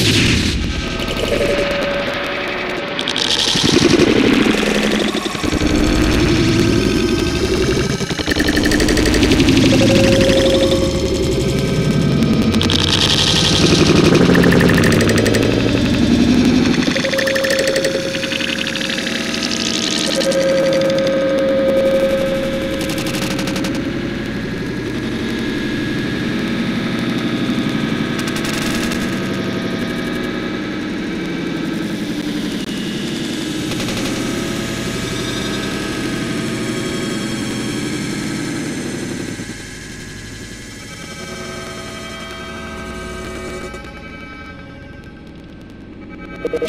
you どこで?